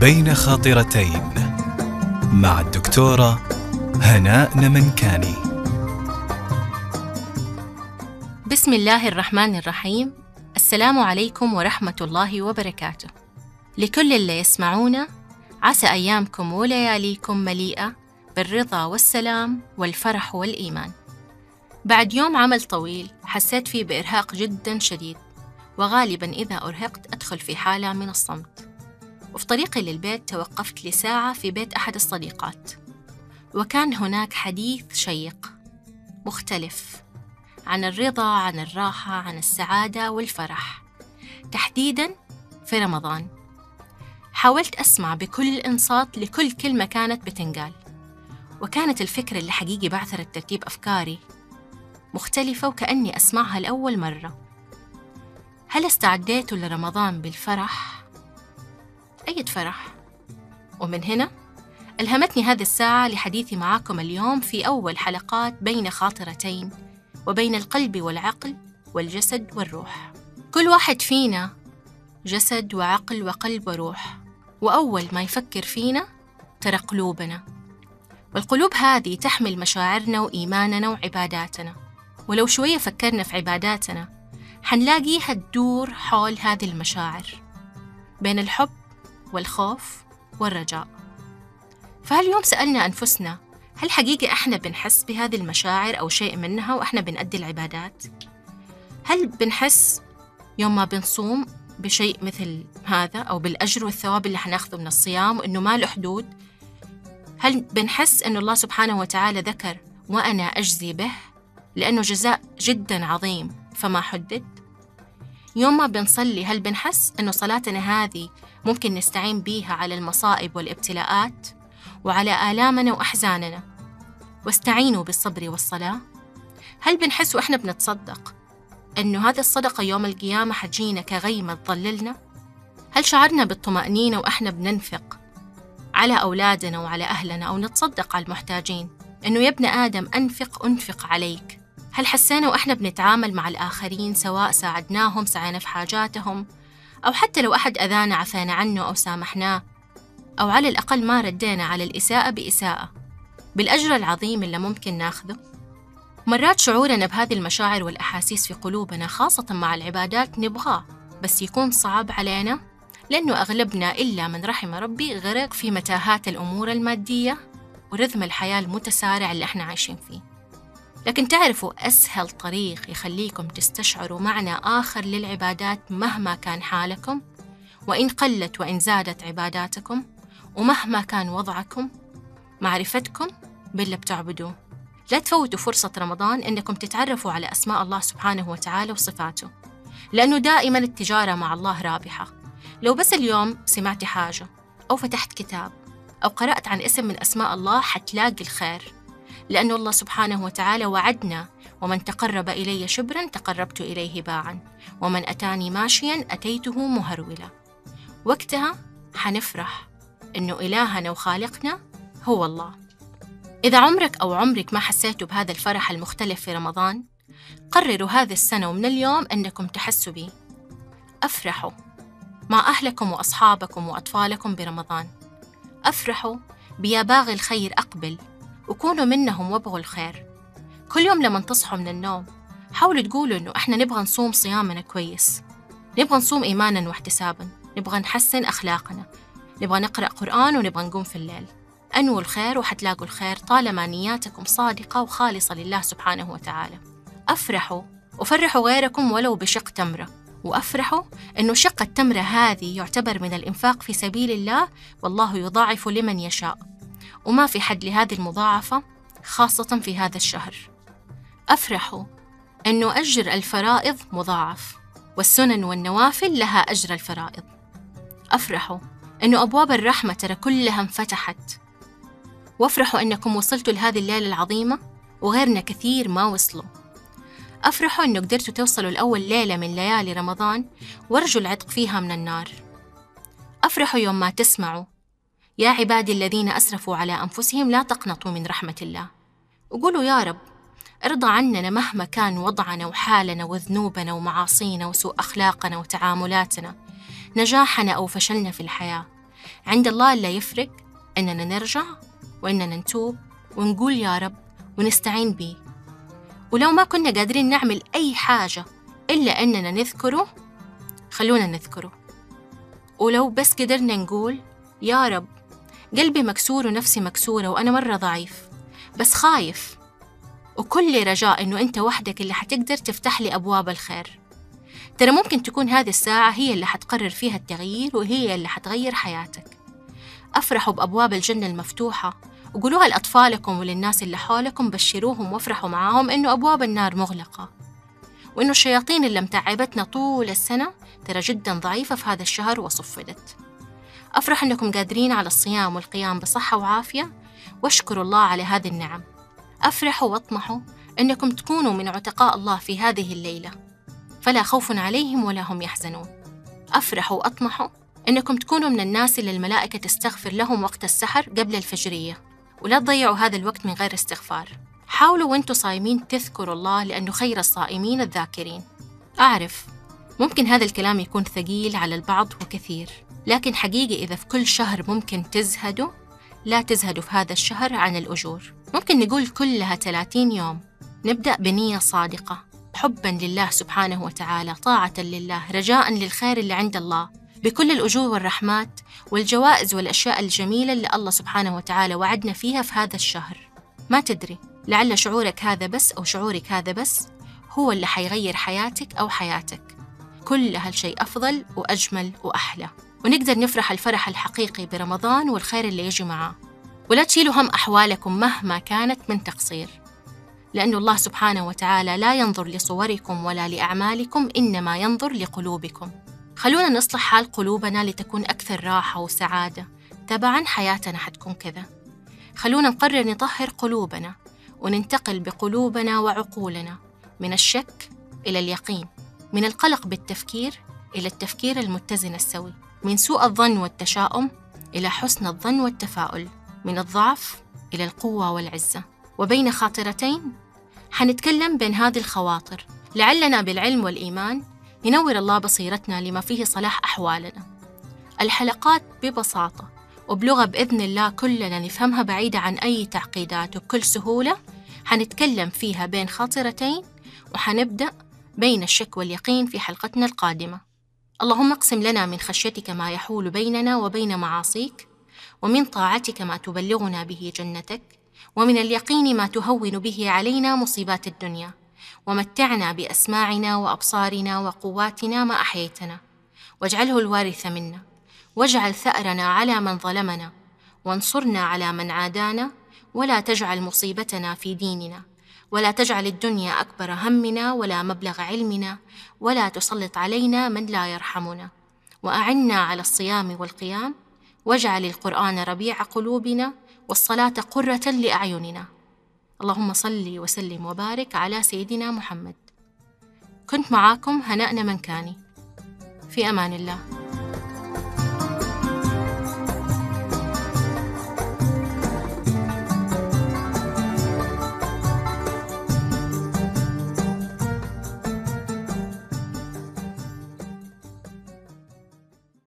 بين خاطرتين مع الدكتورة هناء نمنكاني. بسم الله الرحمن الرحيم. السلام عليكم ورحمة الله وبركاته. لكل اللي يسمعونا عسى أيامكم ولياليكم مليئة بالرضا والسلام والفرح والإيمان. بعد يوم عمل طويل حسيت فيه بإرهاق جدا شديد. وغالبا إذا أرهقت أدخل في حالة من الصمت. وفي طريقي للبيت توقفت لساعة في بيت أحد الصديقات. وكان هناك حديث شيق مختلف عن الرضا عن الراحة عن السعادة والفرح. تحديدا في رمضان. حاولت أسمع بكل إنصات لكل كلمة كانت بتنقال. وكانت الفكرة اللي حقيقي بعثرت ترتيب أفكاري مختلفة وكأني أسمعها لأول مرة. هل استعديت لرمضان بالفرح؟ أي فرح؟ ومن هنا ألهمتني هذه الساعة لحديثي معاكم اليوم في أول حلقات بين خاطرتين وبين القلب والعقل والجسد والروح كل واحد فينا جسد وعقل وقلب وروح وأول ما يفكر فينا ترى قلوبنا والقلوب هذه تحمل مشاعرنا وإيماننا وعباداتنا ولو شوية فكرنا في عباداتنا حنلاقيها تدور حول هذه المشاعر بين الحب والخوف والرجاء فهاليوم سألنا أنفسنا هل حقيقة إحنا بنحس بهذه المشاعر أو شيء منها وإحنا بنأدي العبادات؟ هل بنحس يوم ما بنصوم بشيء مثل هذا أو بالأجر والثواب اللي حناخذه من الصيام وإنه ما له حدود؟ هل بنحس إنه الله سبحانه وتعالى ذكر وأنا أجزي به لأنه جزاء جدا عظيم فما حدد؟ يوم ما بنصلي هل بنحس إنه صلاتنا هذه ممكن نستعين بيها على المصائب والابتلاءات وعلى آلامنا وأحزاننا؟ واستعينوا بالصبر والصلاة. هل بنحس وإحنا بنتصدق إنه هذه الصدقة يوم القيامة حتجينا كغيمة تظللنا هل شعرنا بالطمأنينة وإحنا بننفق على أولادنا وعلى أهلنا أو نتصدق على المحتاجين إنه يا ابن آدم أنفق أنفق عليك. هل حسينا وإحنا بنتعامل مع الآخرين سواء ساعدناهم سعينا في حاجاتهم؟ أو حتى لو أحد أذانا عفينا عنه أو سامحناه؟ أو على الأقل ما ردينا على الإساءة بإساءة. بالأجر العظيم اللي ممكن ناخذه. مرات شعورنا بهذه المشاعر والأحاسيس في قلوبنا خاصة مع العبادات نبغاه بس يكون صعب علينا؟ لأنه أغلبنا إلا من رحم ربي غرق في متاهات الأمور المادية ورذم الحياة المتسارع اللي إحنا عايشين فيه. لكن تعرفوا أسهل طريق يخليكم تستشعروا معنى آخر للعبادات مهما كان حالكم وإن قلت وإن زادت عباداتكم ومهما كان وضعكم معرفتكم باللي بتعبدوه. لا تفوتوا فرصة رمضان إنكم تتعرفوا على أسماء الله سبحانه وتعالى وصفاته لأنه دائما التجارة مع الله رابحة. لو بس اليوم سمعتي حاجة أو فتحت كتاب أو قرأت عن اسم من أسماء الله حتلاقي الخير. لأن الله سبحانه وتعالى وعدنا ومن تقرب إلي شبرا تقربت إليه باعا ومن أتاني ماشيا أتيته مهرولا. وقتها حنفرح إنه إلهنا وخالقنا هو الله. إذا عمرك أو عمرك ما حسيتوا بهذا الفرح المختلف في رمضان قرروا هذه السنة ومن اليوم أنكم تحسوا به أفرحوا مع أهلكم وأصحابكم وأطفالكم برمضان. أفرحوا بيا باغي الخير أقبل. وكونوا منهم وابغوا الخير. كل يوم لما تصحوا من النوم حاولوا تقولوا إنه إحنا نبغى نصوم صيامنا كويس. نبغى نصوم إيمانا واحتسابا. نبغى نحسن أخلاقنا. نبغى نقرأ قرآن ونبغى نقوم في الليل. أنووا الخير وحتلاقوا الخير طالما نياتكم صادقة وخالصة لله سبحانه وتعالى. أفرحوا وفرحوا غيركم ولو بشق تمرة. وأفرحوا أنه شق التمرة هذه يعتبر من الإنفاق في سبيل الله والله يضاعف لمن يشاء. وما في حد لهذه المضاعفة خاصة في هذا الشهر. أفرحوا أنه أجر الفرائض مضاعف والسنن والنوافل لها أجر الفرائض. أفرحوا أنه أبواب الرحمة ترى كلها انفتحت. وأفرحوا أنكم وصلتوا لهذه الليلة العظيمة وغيرنا كثير ما وصلوا. أفرحوا أنه قدرتوا توصلوا لأول ليلة من ليالي رمضان وارجوا العتق فيها من النار. أفرحوا يوم ما تسمعوا يا عبادي الذين أسرفوا على أنفسهم لا تقنطوا من رحمة الله. وقولوا يا رب ارضى عننا مهما كان وضعنا وحالنا وذنوبنا ومعاصينا وسوء أخلاقنا وتعاملاتنا نجاحنا أو فشلنا في الحياة. عند الله اللي يفرق إننا نرجع وإننا نتوب ونقول يا رب ونستعين به. ولو ما كنا قادرين نعمل أي حاجة إلا إننا نذكره خلونا نذكره. ولو بس قدرنا نقول يا رب قلبي مكسور ونفسي مكسورة وأنا مرة ضعيف. بس خايف. وكل رجاء إنه أنت وحدك اللي حتقدر تفتح لي أبواب الخير. ترى ممكن تكون هذه الساعة هي اللي حتقرر فيها التغيير وهي اللي حتغير حياتك. أفرحوا بأبواب الجنة المفتوحة وقولوها لأطفالكم وللناس اللي حولكم بشروهم وافرحوا معاهم إنه أبواب النار مغلقة. وإنه الشياطين اللي متعبتنا طول السنة ترى جدا ضعيفة في هذا الشهر وصفدت. أفرح أنكم قادرين على الصيام والقيام بصحة وعافية واشكروا الله على هذه النعم. أفرحوا وأطمحوا أنكم تكونوا من عتقاء الله في هذه الليلة. فلا خوف عليهم ولا هم يحزنون. أفرحوا وأطمحوا أنكم تكونوا من الناس اللي الملائكة تستغفر لهم وقت السحر قبل الفجرية. ولا تضيعوا هذا الوقت من غير استغفار. حاولوا وانتوا صايمين تذكروا الله لأنه خير الصائمين الذاكرين. أعرف ممكن هذا الكلام يكون ثقيل على البعض وكثير. لكن حقيقي إذا في كل شهر ممكن تزهدوا لا تزهدوا في هذا الشهر عن الأجور. ممكن نقول كلها 30 يوم. نبدأ بنية صادقة. حبا لله سبحانه وتعالى طاعة لله رجاء للخير اللي عند الله. بكل الأجور والرحمات والجوائز والأشياء الجميلة اللي الله سبحانه وتعالى وعدنا فيها في هذا الشهر. ما تدري لعل شعورك هذا بس أو شعورك هذا بس هو اللي حيغير حياتك أو حياتك. كل هالشيء أفضل وأجمل وأحلى. ونقدر نفرح الفرح الحقيقي برمضان والخير اللي يجي معاه ولا تشيلوا هم أحوالكم مهما كانت من تقصير. لأن الله سبحانه وتعالى لا ينظر لصوركم ولا لأعمالكم إنما ينظر لقلوبكم. خلونا نصلح حال قلوبنا لتكون أكثر راحة وسعادة. تبعا حياتنا حتكون كذا. خلونا نقرر نطهر قلوبنا وننتقل بقلوبنا وعقولنا من الشك إلى اليقين من القلق بالتفكير إلى التفكير المتزن السوي. من سوء الظن والتشاؤم إلى حسن الظن والتفاؤل من الضعف إلى القوة والعزة. وبين خاطرتين حنتكلم بين هذه الخواطر. لعلنا بالعلم والإيمان ينور الله بصيرتنا لما فيه صلاح أحوالنا. الحلقات ببساطة وبلغة بإذن الله كلنا نفهمها بعيدة عن أي تعقيدات وبكل سهولة حنتكلم فيها بين خاطرتين وحنبدأ بين الشك واليقين في حلقتنا القادمة. اللهم اقسم لنا من خشيتك ما يحول بيننا وبين معاصيك ومن طاعتك ما تبلغنا به جنتك ومن اليقين ما تهون به علينا مصيبات الدنيا. ومتعنا بأسماعنا وأبصارنا وقواتنا ما أحييتنا. واجعله الوارث منا. واجعل ثأرنا على من ظلمنا. وانصرنا على من عادانا. ولا تجعل مصيبتنا في ديننا. ولا تجعل الدنيا أكبر همنا ولا مبلغ علمنا ولا تسلط علينا من لا يرحمنا. وأعنا على الصيام والقيام واجعل القرآن ربيع قلوبنا والصلاة قرة لأعيننا. اللهم صل وسلم وبارك على سيدنا محمد. كنت معاكم هناء نمنكاني في أمان الله.